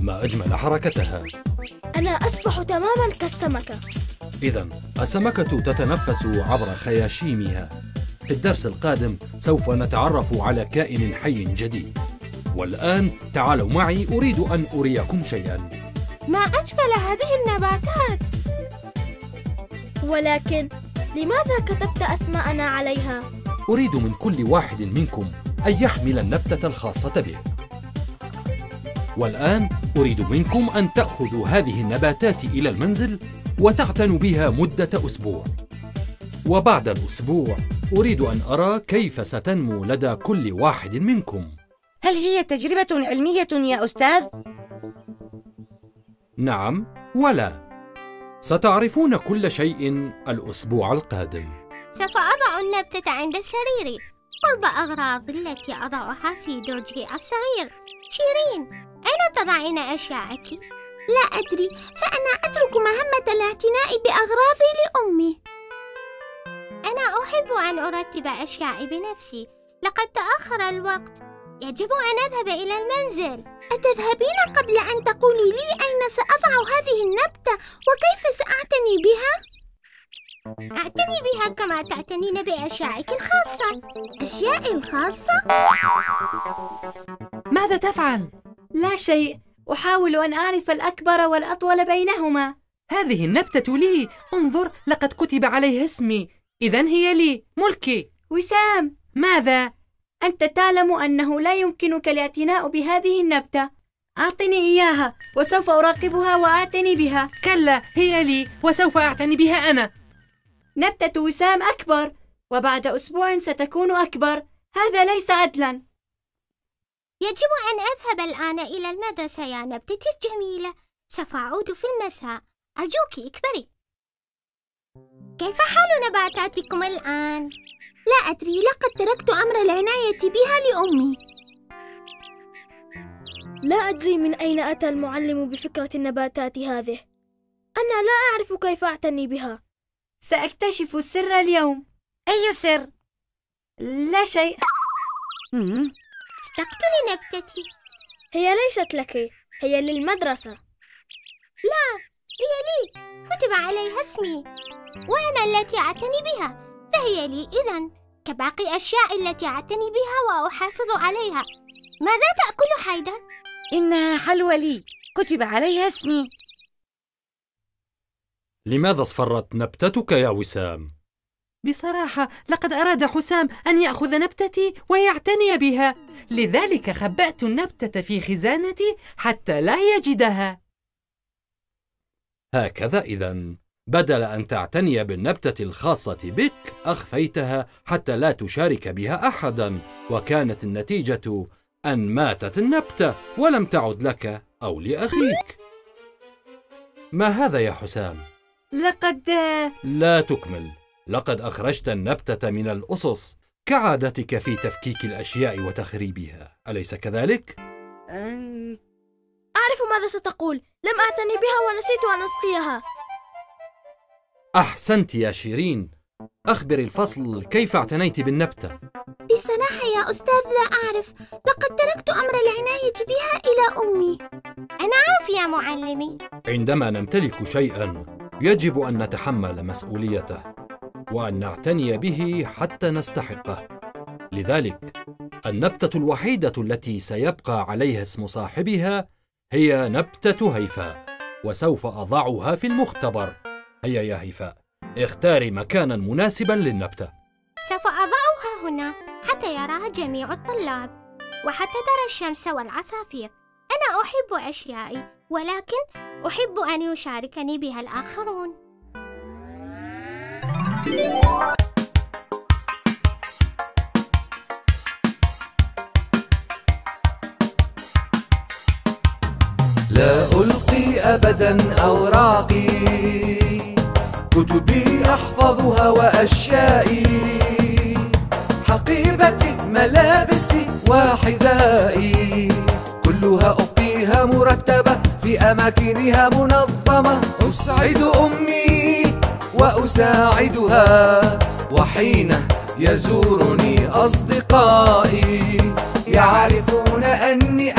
ما أجمل حركتها. أنا أسبح تماما كالسمكة. إذا السمكة تتنفس عبر خياشيمها. في الدرس القادم سوف نتعرف على كائن حي جديد. والآن تعالوا معي أريد أن أريكم شيئا. ما أجمل هذه النباتات. ولكن لماذا كتبت أسماءنا عليها؟ أريد من كل واحد منكم أن يحمل النبتة الخاصة به. والآن أريد منكم أن تأخذوا هذه النباتات إلى المنزل وتعتنوا بها مدة أسبوع. وبعد الأسبوع أريد أن أرى كيف ستنمو لدى كل واحد منكم. هل هي تجربة علمية يا أستاذ؟ نعم ولا. ستعرفون كل شيء الأسبوع القادم. سوف أضع النبتة عند سريري. قرب أغراضي التي أضعها في درجي الصغير. شيرين! أين تضعين أشياءك؟ لا أدري فأنا أترك مهمة الاعتناء بأغراضي لأمي أنا أحب أن أرتب أشيائي بنفسي لقد تأخر الوقت يجب أن أذهب إلى المنزل أتذهبين قبل أن تقولي لي أين سأضع هذه النبتة وكيف سأعتني بها؟ أعتني بها كما تعتنين بأشيائك الخاصة أشيائي الخاصة؟ ماذا تفعل؟ لا شيء أحاول أن أعرف الأكبر والأطول بينهما. هذه النبتة لي. انظر لقد كتب عليها اسمي. إذا هي لي ملكي. وسام. ماذا؟ أنت تعلم أنه لا يمكنك الاعتناء بهذه النبتة. أعطني إياها وسوف أراقبها وأعتني بها. كلا هي لي وسوف أعتني بها أنا. نبتة وسام أكبر وبعد أسبوع ستكون أكبر. هذا ليس عدلا. يجب أن أذهب الآن إلى المدرسة يا نبتتي الجميلة. سوف أعود في المساء. أرجوك اكبري كيف حال نباتاتكم الآن؟ لا أدري لقد تركت أمر العناية بها لأمي. لا أدري من أين أتى المعلم بفكرة النباتات هذه. أنا لا أعرف كيف أعتني بها. سأكتشف السر اليوم. أي سر؟ لا شيء. اشتقت لنبتتي هي ليست لك هي للمدرسة. لا هي لي. كتب عليها اسمي. وأنا التي أعتني بها. فهي لي إذا كباقي أشياء التي أعتني بها وأحافظ عليها. ماذا تأكل حيدر؟ إنها حلوى لي. كتب عليها اسمي. لماذا اصفرت نبتتك يا وسام؟ بصراحة لقد أراد حسام أن يأخذ نبتتي ويعتني بها. لذلك خبأت النبتة في خزانتي حتى لا يجدها. هكذا إذا بدل أن تعتني بالنبتة الخاصة بك أخفيتها حتى لا تشارك بها أحدا. وكانت النتيجة أن ماتت النبتة ولم تعد لك أو لأخيك. ما هذا يا حسام؟ لقد لا تكمل. لقد أخرجت النبتة من الأصص كعادتك في تفكيك الأشياء وتخريبها. أليس كذلك؟ أعرف ماذا ستقول. لم أعتني بها ونسيت أن أسقيها. أحسنت يا شيرين. أخبر الفصل كيف اعتنيت بالنبتة. بصراحة يا أستاذ لا أعرف. لقد تركت أمر العناية بها إلى أمي. أنا أعرف يا معلمي. عندما نمتلك شيئا يجب أن نتحمل مسؤوليته. وأن نعتني به حتى نستحقه. لذلك النبتة الوحيدة التي سيبقى عليها اسم صاحبها هي نبتة هيفاء وسوف أضعها في المختبر. هيا يا هيفاء اختاري مكانا مناسبا للنبتة. سوف أضعها هنا حتى يراها جميع الطلاب وحتى ترى الشمس والعصافير. أنا أحب أشيائي ولكن أحب أن يشاركني بها الآخرون. لا ألقي أبدا أوراقي. كتبي أحفظها وأشيائي. حقيبتي ملابسي وحذائي. كلها أبقيها مرتبة في أماكنها منظمة. أسعد أمي وأساعدها وحين يزورني أصدقائي يعرفون أني